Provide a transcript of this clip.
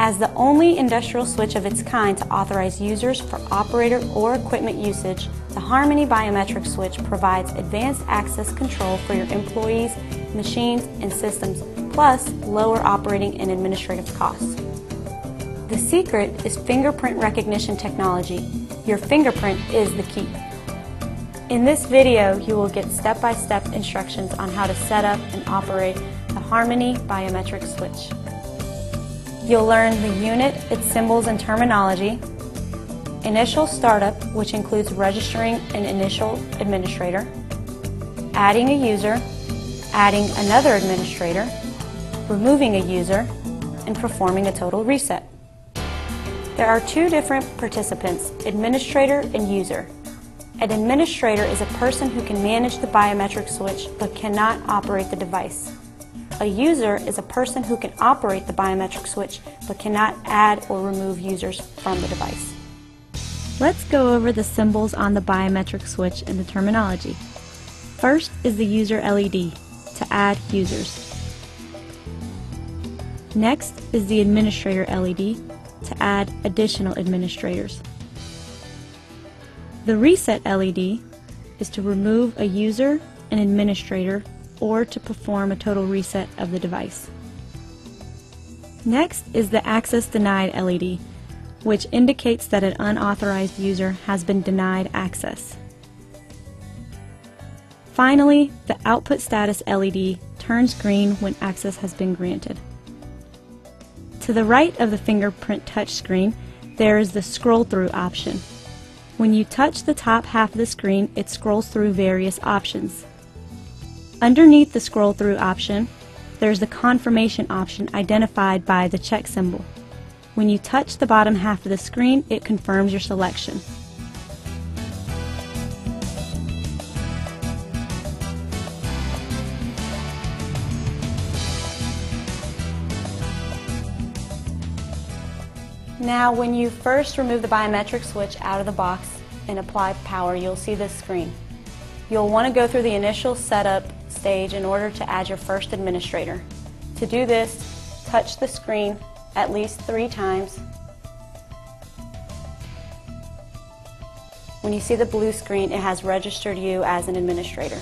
As the only industrial switch of its kind to authorize users for operator or equipment usage, the Harmony Biometric Switch provides advanced access control for your employees, machines, and systems, plus lower operating and administrative costs. The secret is fingerprint recognition technology. Your fingerprint is the key. In this video, you will get step-by-step -step instructions on how to set up and operate the Harmony Biometric Switch. You'll learn the unit, its symbols and terminology, initial startup, which includes registering an initial administrator, adding a user, adding another administrator, removing a user, and performing a total reset. There are two different participants, administrator and user. An administrator is a person who can manage the biometric switch but cannot operate the device. A user is a person who can operate the biometric switch but cannot add or remove users from the device. Let's go over the symbols on the biometric switch and the terminology. First is the user LED to add users. Next is the administrator LED to add additional administrators. The reset LED is to remove a user, an administrator, or to perform a total reset of the device. Next is the Access Denied LED, which indicates that an unauthorized user has been denied access. Finally, the Output Status LED turns green when access has been granted. To the right of the fingerprint touchscreen, there is the scroll through option. When you touch the top half of the screen, it scrolls through various options. Underneath the scroll through option, there's the confirmation option identified by the check symbol. When you touch the bottom half of the screen, it confirms your selection. Now when you first remove the biometric switch out of the box and apply power, you'll see this screen. You'll want to go through the initial setup stage in order to add your first administrator. To do this, touch the screen at least three times. When you see the blue screen, it has registered you as an administrator.